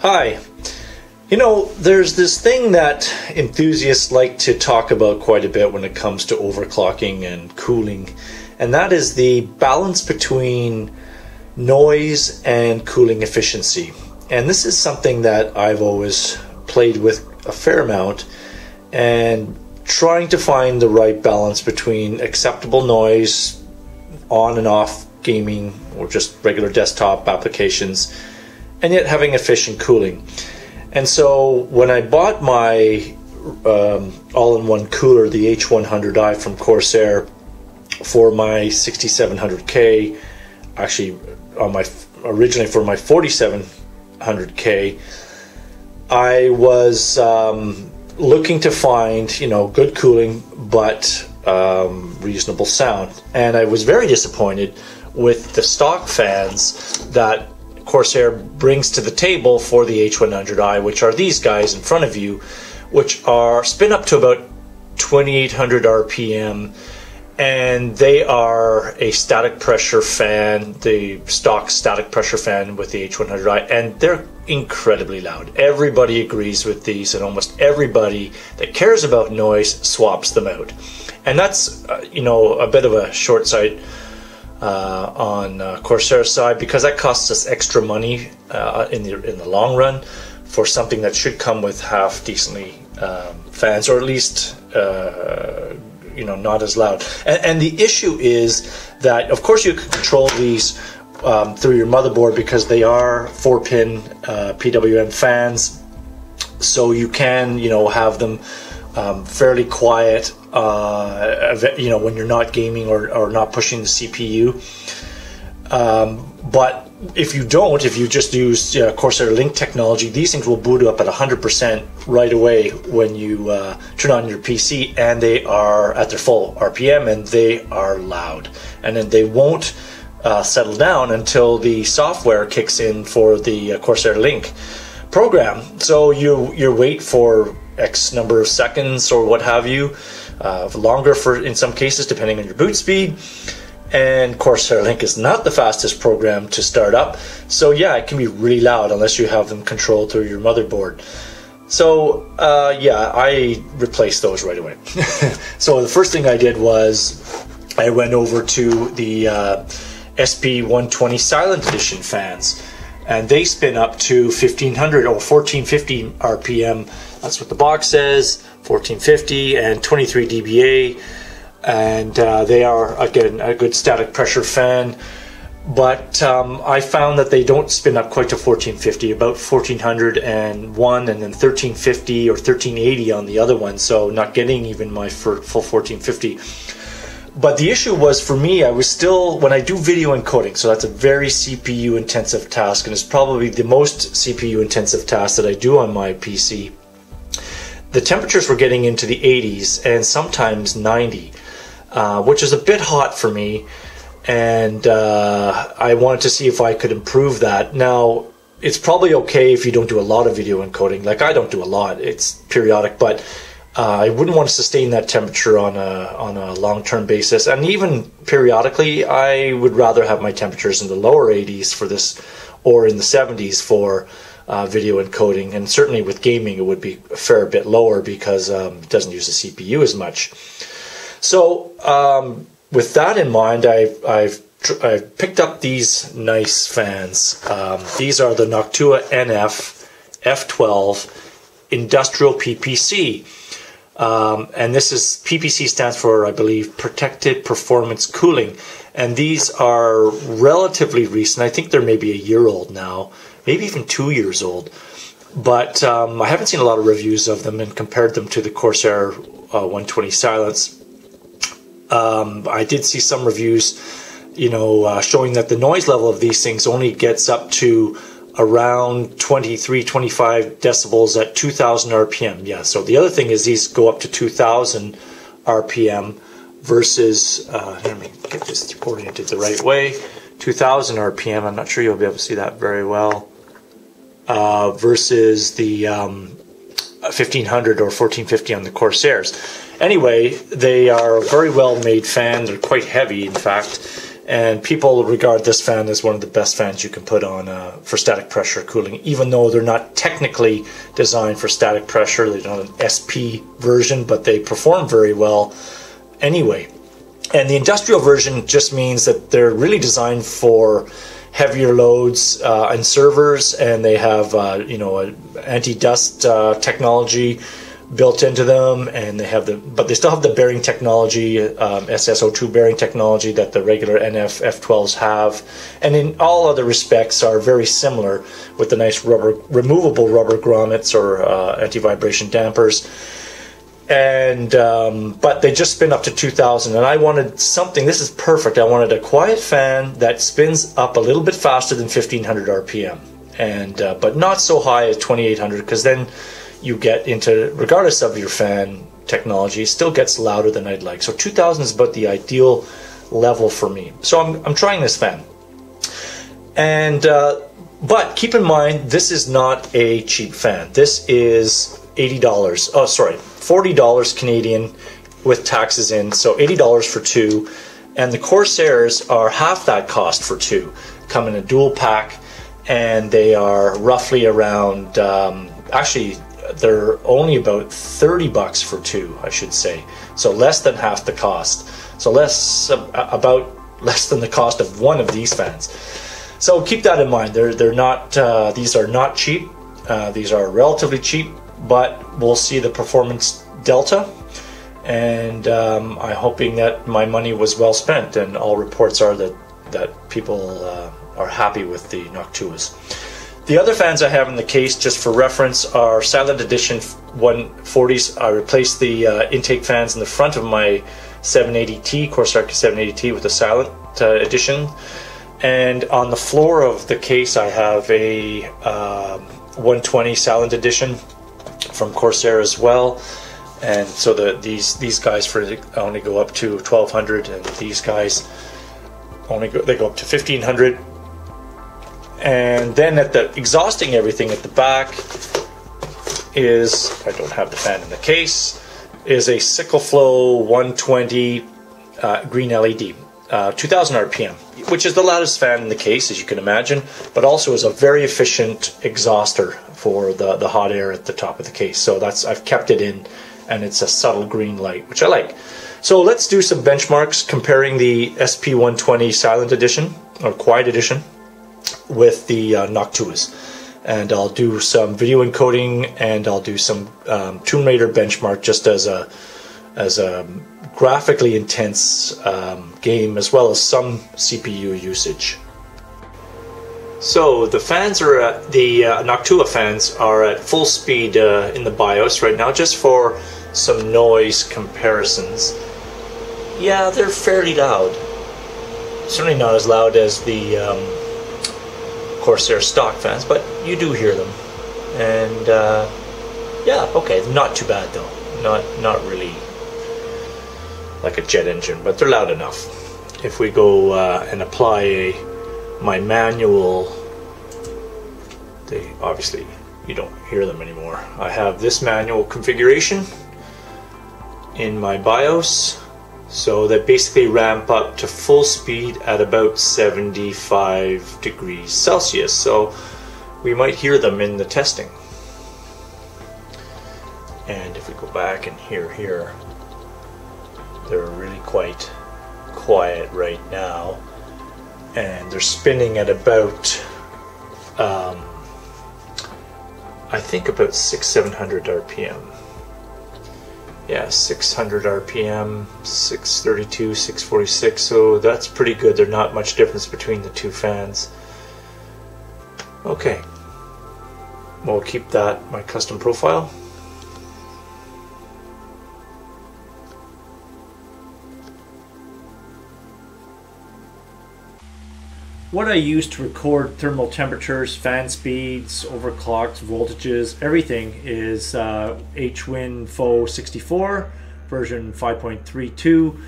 Hi. You know, there's this thing that enthusiasts like to talk about quite a bit when it comes to overclocking and cooling, and that is the balance between noise and cooling efficiency. And this is something that I've always played with a fair amount and trying to find the right balance between acceptable noise on and off gaming or just regular desktop applications and yet having efficient cooling. And so when I bought my um, all-in-one cooler, the H100i from Corsair, for my 6700K, actually on my originally for my 4700K, I was um, looking to find you know good cooling but um, reasonable sound, and I was very disappointed with the stock fans that Corsair brings to the table for the H100i, which are these guys in front of you, which are spin up to about 2800 RPM, and they are a static pressure fan, the stock static pressure fan with the H100i, and they're incredibly loud. Everybody agrees with these, and almost everybody that cares about noise swaps them out. And that's, uh, you know, a bit of a short sight uh, on uh, Corsair side because that costs us extra money uh, in the in the long run for something that should come with half decently um, fans or at least uh, you know not as loud. And, and, the issue is that of course you can control these. Um, through your motherboard because they are four pin uh, PWM fans, so you can you know have them um, fairly quiet uh, you know, when you're not gaming or, or not pushing the CPU. Um, but if you don't, if you just use uh, Corsair Link technology, these things will boot up at 100% right away when you uh, turn on your PC, and they are at their full RPM and they are loud. And then they won't uh, settle down until the software kicks in for the uh, Corsair Link program. So you you wait for X number of seconds or what have you uh, longer for in some cases, depending on your boot speed. And Corsair Link is not the fastest program to start up, so yeah, it can be really loud unless you have them controlled through your motherboard. So uh, yeah, I replaced those right away. so the first thing I did was I went over to the uh, SP120 Silent Edition fans, and they spin up to 1500 or 1450 RPM. That's what the box says. 1450 and 23 dBA, and uh, they are again a good static pressure fan. But um, I found that they don't spin up quite to 1450, about 1401, and then 1350 or 1380 on the other one. So not getting even my full 1450 but the issue was for me i was still when i do video encoding so that's a very cpu intensive task and it's probably the most cpu intensive task that i do on my pc the temperatures were getting into the 80s and sometimes 90, uh, which is a bit hot for me. And uh, I wanted to see if I could improve that. Now, it's probably okay if you don't do a lot of video encoding. Like I don't do a lot; it's periodic, but uh, I wouldn't want to sustain that temperature on a on a long term basis. And even periodically, I would rather have my temperatures in the lower 80s for this, or in the 70s for uh, video encoding. And certainly with gaming, it would be a fair bit lower because um, it doesn't use the CPU as much. So um, with that in mind, I've, I've I've picked up these nice fans. Um, these are the Noctua NF F12 Industrial PPC. Um, and this is PPC stands for, I believe, Protected Performance Cooling. And these are relatively recent. I think they're maybe a year old now maybe even two years old. But um, I haven't seen a lot of reviews of them and compared them to the Corsair uh, 120 Silence. Um, I did see some reviews, you know, uh, showing that the noise level of these things only gets up to around 23, 25 decibels at 2000 RPM. Yeah, so the other thing is these go up to 2000 RPM versus, uh, let me get this oriented the right way, 2000 RPM. I'm not sure you'll be able to see that very well uh, versus the um, 1500 or 1450 on the Corsairs. Anyway, they are a very well made fan. They're quite heavy, in fact, and people regard this fan as one of the best fans you can put on uh, for static pressure cooling, even though they're not technically designed for static pressure. They're not an SP version, but they perform very well anyway. And the industrial version just means that they're really designed for heavier loads uh, and servers, and they have uh, you know anti-dust uh, technology built into them, and they have the but they still have the bearing technology, um, SSO2 bearing technology that the regular NF F12s have, and in all other respects are very similar with the nice rubber removable rubber grommets or uh, anti-vibration dampers. And um, but they just spin up to 2000, and I wanted something. This is perfect. I wanted a quiet fan that spins up a little bit faster than 1500 RPM, and uh, but not so high as 2800, because then you get into, regardless of your fan technology, still gets louder than I'd like. So 2000 is about the ideal level for me. So I'm, I'm trying this fan. And, uh, but keep in mind, this is not a cheap fan. This is $80. Oh, sorry, $40 Canadian with taxes in. So $80 for two. And the Corsairs are half that cost for two. Come in a dual pack, and they are roughly around, um, actually, they're only about 30 bucks for two, I should say. So less than half the cost. So less uh, about less than the cost of one of these fans. So keep that in mind. They're they're not uh, these are not cheap. Uh, these are relatively cheap, but we'll see the performance delta. And um, I'm hoping that my money was well spent. And all reports are that that people uh, are happy with the Noctuas. The other fans I have in the case, just for reference, are Silent Edition 140s. I replaced the uh, intake fans in the front of my 780T, Corsair 780T, with a Silent uh, Edition. And on the floor of the case, I have a uh, 120 Silent Edition from Corsair as well. And so the, these these guys for only go up to 1200, and these guys only go, they go up to 1500 and then at the exhausting everything at the back is I don't have the fan in the case is a SickleFlow 120 uh, green LED, uh, 2000 RPM, which is the loudest fan in the case, as you can imagine, but also is a very efficient exhauster for the, the hot air at the top of the case. So that's I've kept it in, and it's a subtle green light, which I like. So let's do some benchmarks comparing the SP120 Silent Edition or Quiet Edition with the uh, Noctuas. And I'll do some video encoding and I'll do some um, Tomb Raider benchmark just as a as a graphically intense um, game as well as some CPU usage. So the fans are at, the uh, Noctua fans are at full speed uh, in the BIOS right now just for some noise comparisons. Yeah, they're fairly loud. Certainly not as loud as the um, they're stock fans, but you do hear them. And uh, yeah, okay, not too bad though. Not not really like a jet engine, but they're loud enough. If we go uh, and apply a, my manual, they obviously you don't hear them anymore. I have this manual configuration in my BIOS so they basically ramp up to full speed at about 75 degrees Celsius. So we might hear them in the testing. And if we go back and hear here, they're really quite quiet right now. And they're spinning at about, um, I think about six, 700 RPM yeah, 600 RPM, 632, 646, so that's pretty good. There's not much difference between the two fans. Okay, we'll keep that my custom profile. What I use to record thermal temperatures, fan speeds, overclocks, voltages, everything is uh, HWinFO 64 version 5.32.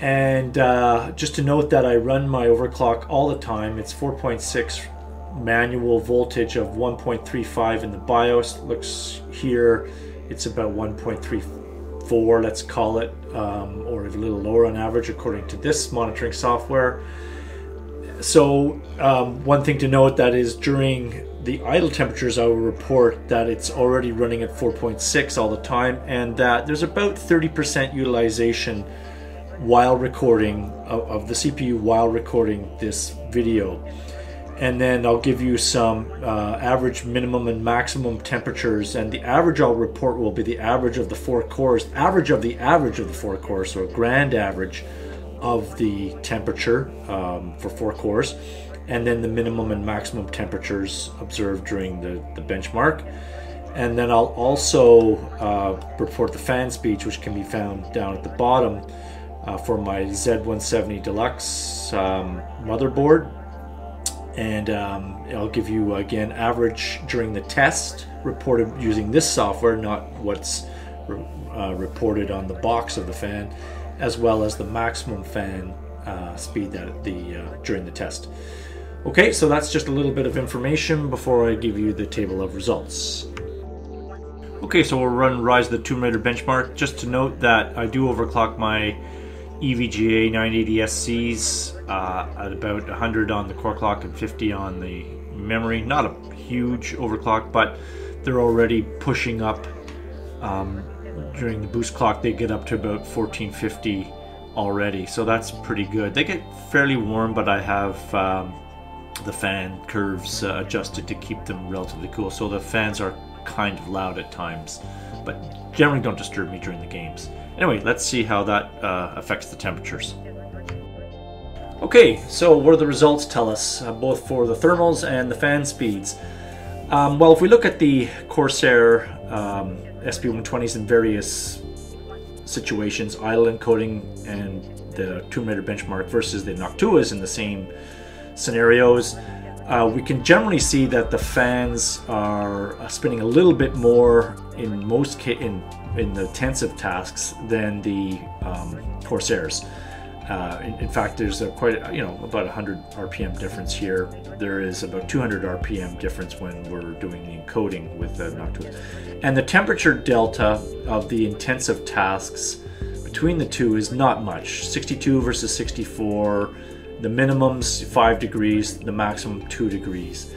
And uh, just to note that I run my overclock all the time. It's 4.6 manual voltage of 1.35 in the BIOS. Looks here, it's about 1.34, let's call it, um, or a little lower on average according to this monitoring software. So um, one thing to note that is during the idle temperatures, I will report that it's already running at 4.6 all the time, and that there's about 30% utilization while recording of, of the CPU while recording this video. And then I'll give you some uh, average minimum and maximum temperatures and the average I'll report will be the average of the four cores average of the average of the four cores a grand average of the temperature um, for four cores and then the minimum and maximum temperatures observed during the, the benchmark. And then I'll also uh, report the fan speeds which can be found down at the bottom uh, for my Z170 Deluxe um, motherboard. And um, I'll give you again average during the test reported using this software, not what's re- uh, reported on the box of the fan, as well as the maximum fan uh, speed that the uh, during the test. Okay, so that's just a little bit of information before I give you the table of results. Okay, so we'll run Rise of the Tomb Raider benchmark. Just to note that I do overclock my EVGA 980SCs uh, at about 100 on the core clock and 50 on the memory. Not a huge overclock, but they're already pushing up. Um, during the boost clock, they get up to about 1450 already, so that's pretty good. They get fairly warm, but I have um, the fan curves uh, adjusted to keep them relatively cool, so the fans are kind of loud at times, but generally don't disturb me during the games. Anyway, let's see how that uh, affects the temperatures. Okay, so what do the results tell us, uh, both for the thermals and the fan speeds? Um, well, if we look at the Corsair um, SP120s in various situations, idle encoding and the Tomb Raider benchmark versus the Noctuas in the same scenarios, uh, we can generally see that the fans are uh, spinning a little bit more in most ca- in in the intensive tasks than the um, Corsairs. Uh, in, in, fact, there's a quite you know about 100 RPM difference here. There is about 200 RPM difference when we're doing the encoding with the Noctua. And the temperature delta of the intensive tasks between the two is not much. 62 versus 64. The minimum's five degrees. The maximum two degrees.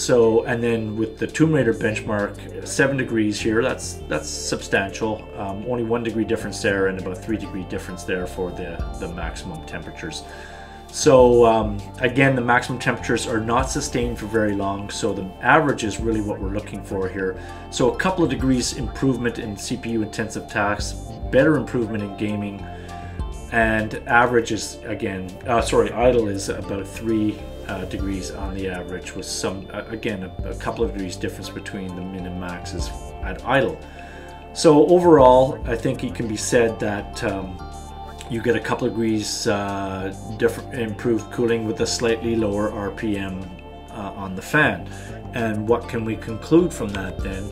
So, and then with the Tomb Raider benchmark, seven degrees here, that's that's substantial. Um, only one degree difference there, and about three degree difference there for the, the maximum temperatures. So um, again, the maximum temperatures are not sustained for very long, so the average is really what we're looking for here. So a couple of degrees improvement in CPU intensive tasks, better improvement in gaming, and average is again, uh, sorry, idle is about three uh, degrees on the average with some, uh, again, a, a, couple of degrees difference between the min and maxes at idle. So overall, I think it can be said that um, you get a couple of degrees uh, different improved cooling with a slightly lower RPM uh, on the fan. And what can we conclude from that then?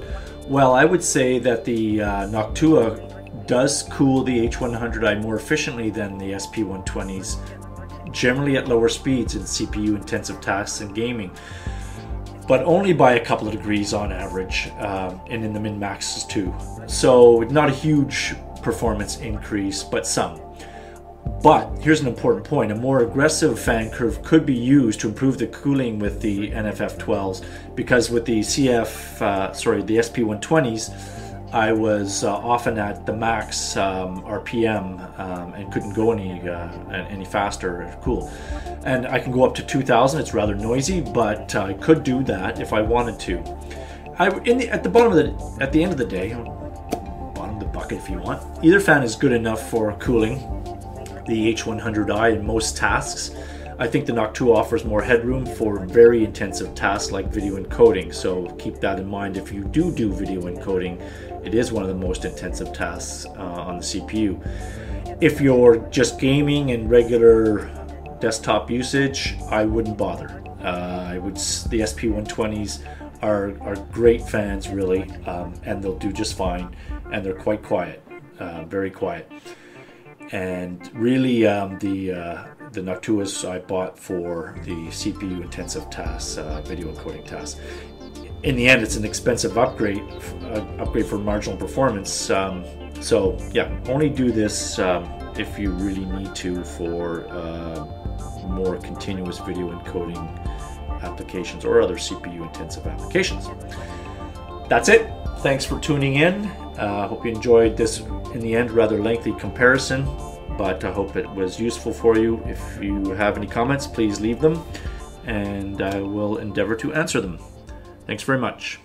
Well, I would say that the uh, Noctua does cool the H100i more efficiently than the SP120s generally at lower speeds in CPU intensive tasks and gaming, but only by a couple of degrees on average, um, and in the min maxes too. So, not a huge performance increase, but some. But here's an important point a more aggressive fan curve could be used to improve the cooling with the NFF 12s because with the CF, uh, sorry, the SP 120s I was uh, often at the max um, RPM um, and couldn't go any uh, any faster cool. And I can go up to 2,000. It's rather noisy, but I could do that if I wanted to. I in the, at the bottom of the at the end of the day, bottom of the bucket if you want. Either fan is good enough for cooling the H100i in most tasks. I think the Noctua offers more headroom for very intensive tasks like video encoding, so keep that in mind if you do do video encoding it is one of the most intensive tasks uh, on the CPU. If you're just gaming and regular desktop usage, I wouldn't bother. Uh, I would the SP120s are are great fans really, um, and they'll do just fine, and they're quite quiet, uh, very quiet. And really, um, the uh, the Noctuas I bought for the CPU intensive tasks, uh, video encoding tasks in the end, it's an expensive upgrade, uh, upgrade for marginal performance. Um, So yeah, only do this um, if you really need to for uh, more continuous video encoding applications or other CPU intensive applications. That's it. Thanks for tuning in. I uh, hope you enjoyed this, in the end, rather lengthy comparison, but I hope it was useful for you. If you have any comments, please leave them and I will endeavor to answer them. Thanks very much.